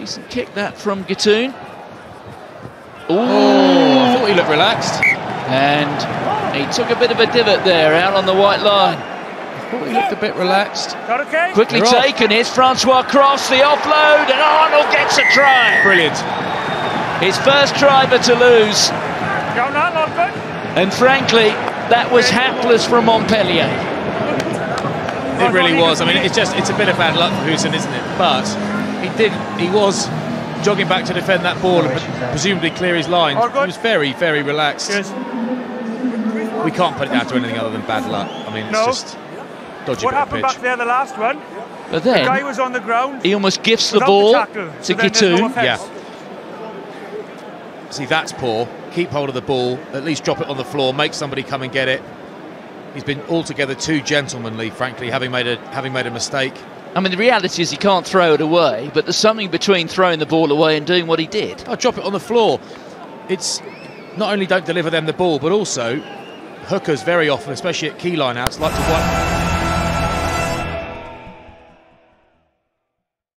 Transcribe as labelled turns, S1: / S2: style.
S1: Decent kick that from Guitoune.
S2: Oh, I thought he looked relaxed.
S1: And he took a bit of a divot there out on the white line.
S2: I thought he looked a bit relaxed.
S3: Okay?
S1: Quickly
S2: They're off.
S1: taken, here's Francois Cros, the offload, and Arnold gets a try.
S2: Brilliant.
S1: His first try for Toulouse,
S3: Go now, not good.
S1: and frankly, that was hapless from Montpellier.
S2: It really was. I mean, it's just it's a bit of bad luck for Goosen, isn't it? But he did. He was jogging back to defend that ball and presumably clear his lines.
S3: All
S2: He was very, very relaxed.
S3: Cheers.
S2: We can't put it down to anything other than bad luck. I mean, it's
S3: No.
S2: just dodgy
S3: What
S2: bit of
S3: happened
S2: pitch.
S3: back there, the last one?
S1: But
S3: The guy was on the ground.
S1: he almost gifts the
S3: without
S1: ball
S3: tackle,
S1: to
S3: so then no
S2: Yeah. See, that's poor. Keep hold of the ball. At least drop it on the floor. Make somebody come and get it. He's been altogether too gentlemanly, frankly, having made a having made a mistake.
S1: I mean, the reality is he can't throw it away, but there's something between throwing the ball away and doing what he did.
S2: Oh, drop it on the floor. It's not only don't deliver them the ball, but also hookers very often, especially at key line outs, like to one